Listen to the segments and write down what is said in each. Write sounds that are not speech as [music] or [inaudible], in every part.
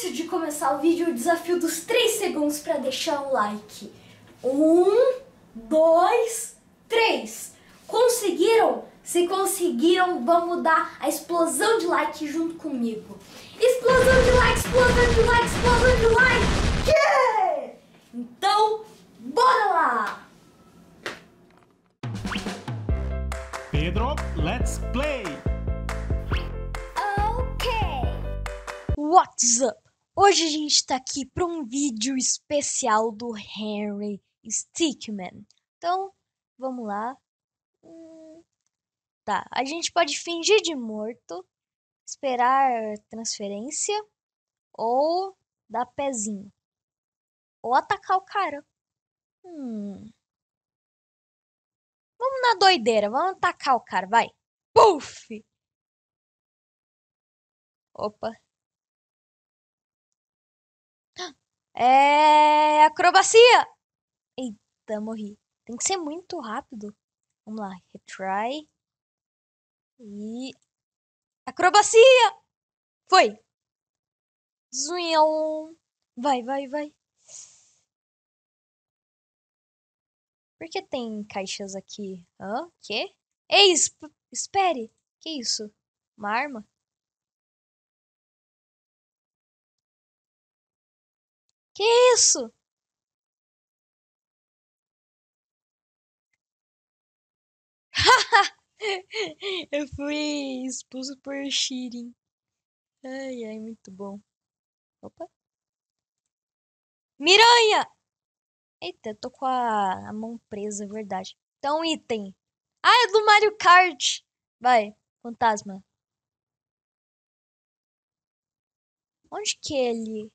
Antes de começar o vídeo, o desafio dos 3 segundos para deixar um like. Um, dois, três. Conseguiram? Se conseguiram, vamos dar a explosão de like junto comigo. Explosão de like, explosão de like, explosão de like! Yeah! Então, bora lá! Pedro, let's play! What's up? Hoje a gente tá aqui para um vídeo especial do Henry Stickman. Então, vamos lá. Hum, tá, a gente pode fingir de morto, esperar transferência ou dar pezinho. Ou atacar o cara. Hum. Vamos na doideira, vamos atacar o cara, vai. Puf! Opa, É acrobacia! Eita, morri. Tem que ser muito rápido. Vamos lá, retry. E acrobacia! Foi. Zunhão. Vai, vai, vai. Por que tem caixas aqui? Hã? Que? Ei, espere! Que isso? Uma arma? Que isso? [laughs] Eu fui expulso por cheating. Ai, ai, muito bom. Opa. Miranha! Eita, tô com a, a mão presa, é verdade. Então, item. Ah, é do Mario Kart. Vai, fantasma. Onde que ele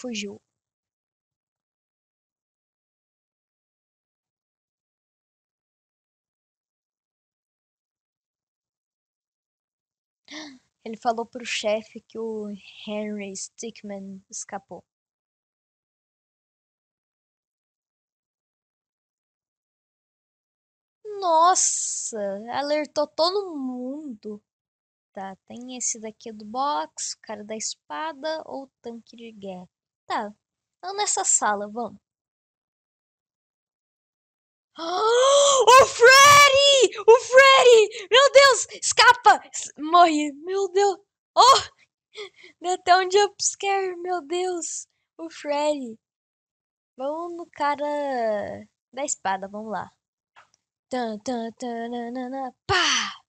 fugiu. Ele falou pro chefe que o Henry Stickman escapou. Nossa, alertou todo mundo. Tá, tem esse daqui do box, cara da espada ou tanque de guerra. Tá, vamos nessa sala, vamos. [gasps] O Freddy! O Freddy! Meu Deus! Escapa! Morri! Meu Deus! Oh! Deu até um jumpscare, meu Deus! O Freddy! Vamos no cara da espada, vamos lá. Tan, tan, tan, pá!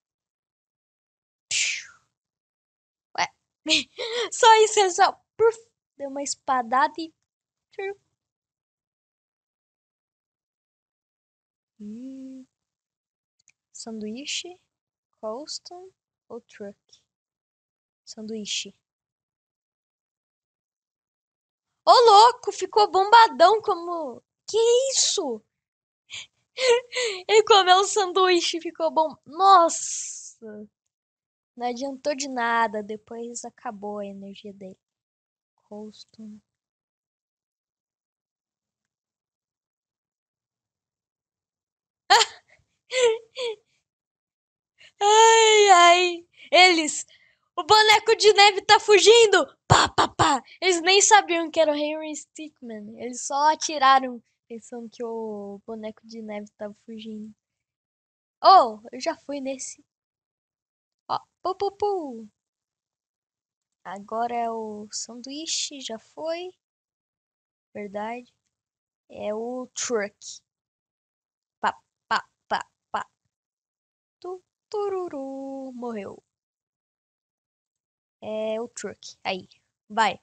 Ué, [laughs] só isso, é só deu uma espadada e. Hum. Sanduíche, Colston ou Truck? Sanduíche. Ô louco, ficou bombadão como. Que isso? Ele [laughs] comeu um sanduíche ficou bom. Nossa! Não adiantou de nada, depois acabou a energia dele. Houston [laughs] ai, ai. Eles. O boneco de neve tá fugindo! Pá, pá, pá! Eles nem sabiam que era o Henry Stickman. Eles só atiraram pensando que o boneco de neve tava fugindo. Oh, eu já fui nesse. Ó, pu, pu, pu. Agora é o sanduíche, já foi. Verdade. É o truck. Pá, pá, pá, pá. Tu, tururu. Morreu. É o truck. Aí. Vai.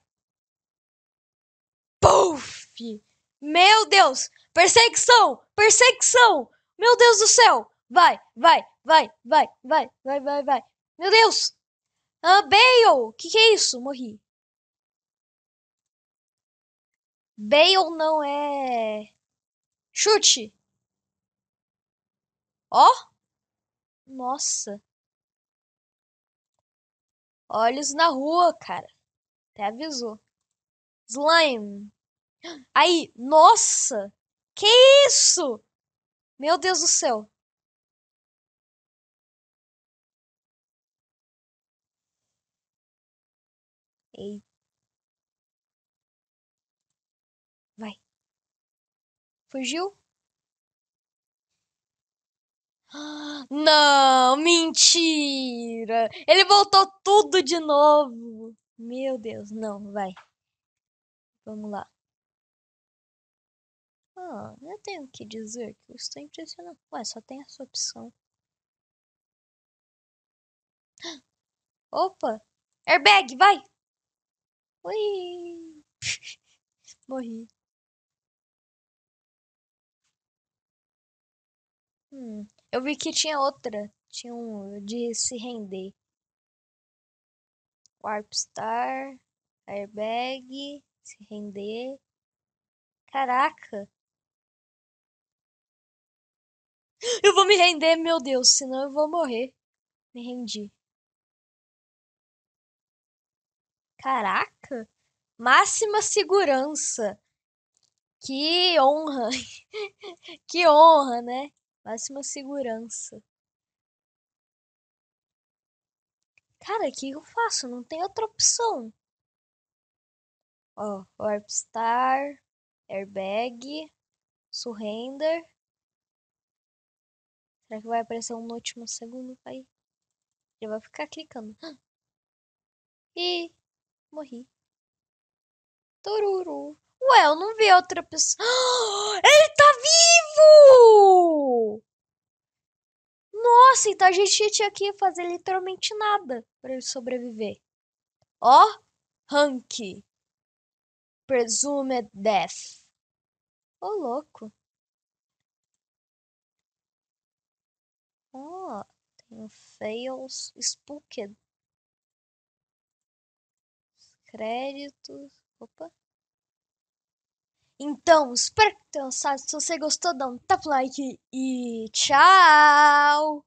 Puff! Meu Deus! Perseguição! Perseguição! Meu Deus do céu! Vai, vai, vai, vai, vai, vai, vai, vai. Meu Deus! Ah, Bale! Que que é isso? Morri. Bale não é. Chute! Ó! Nossa! Olhos na rua, cara. Até avisou. Slime. Aí, nossa! Que isso? Meu Deus do céu. Ei. Vai. Fugiu? Não, mentira! Ele voltou tudo de novo. Meu Deus, não, vai. Vamos lá. Ah, eu tenho que dizer que eu estou impressionado. Ué, só tem essa opção. [gasps] Opa! Airbag, vai! Ui! [laughs] Morri. Hum, eu vi que tinha outra. Tinha um de se render. Warp Star, Airbag, se render. Caraca! [gasps] Eu vou me render, meu Deus, senão eu vou morrer. Me rendi. Caraca! Máxima segurança. Que honra. [laughs] que honra, né? Máxima segurança. Cara, o que eu faço? Não tem outra opção. Ó, Warp Star, Airbag, Surrender. Será que vai aparecer um no último segundo? Aí. Já vai ficar clicando. [gasps] E morri. Tururu. Ué, eu não vi outra pessoa. [gasps] Ele tá vivo! Nossa, então a gente tinha que fazer literalmente nada para ele sobreviver. Ó, Hank. Presumed Death. Ô, louco. Ó, tem o Fails Spooked. Créditos. Opa. Então, espero que tenham gostado. Se você gostou, dá um tap like e tchau!